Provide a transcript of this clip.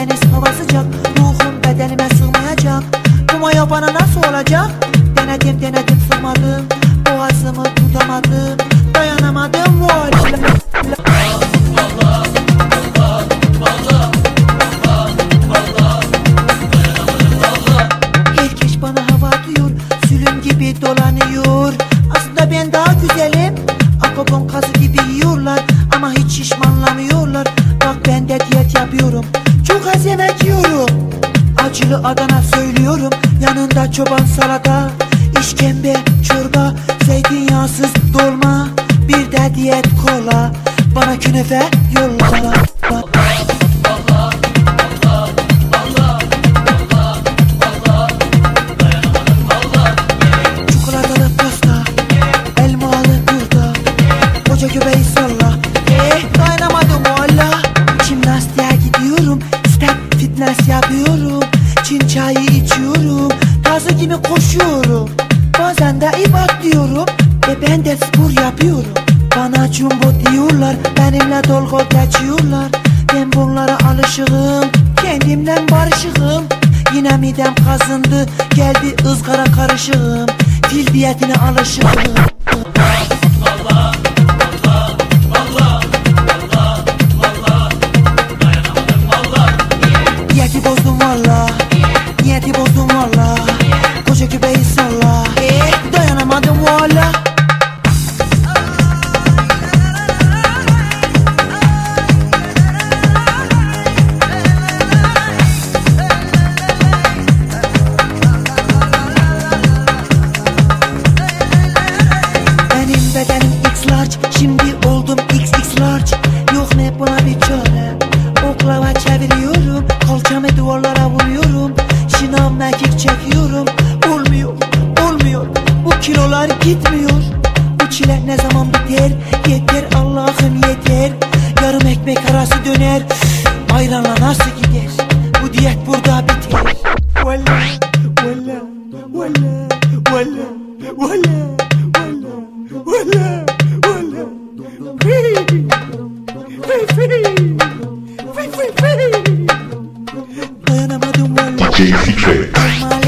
Deniz hava sıcak Ruhum bedenime sığmayacak. Kumaya bana nasıl olacak? Denedim denedim sığmadım. Boğazımı tutamadım Dayanamadım. Valla Allah Allah Allah Herkes bana hava atıyor Sülüm gibi dolanıyor. Aslında ben daha güzelim. Acılı Adana söylüyorum yanında çoban salata işkembe çorba zeytinyağsız dolma Bir de diyet kola. Bana künefe yolla. Tazı gibi koşuyorum Bazen de ibak diyorum. Ve ben de spor yapıyorum. Bana jumbo diyorlar Benimle dolgu geçiyorlar. Ben bunlara alışığım Kendimden barışığım. Yine midem kazındı Geldi ızgara karışığım. Fil diyetine alışığım Şimdi oldum XX large. Yok ne buna bir çare. Oklava çeviriyorum. Kalçamı duvarlara vuruyorum. Şınav mekik çekiyorum. Olmuyor, olmuyor. Bu kilolar gitmiyor. Bu çile ne zaman biter? Yeter Allah'ım yeter. Yarım ekmek arası döner. Ayranla nasıl gider? Bu diyet burada biter. Valla, valla, valla, valla, valla, DJ Secret.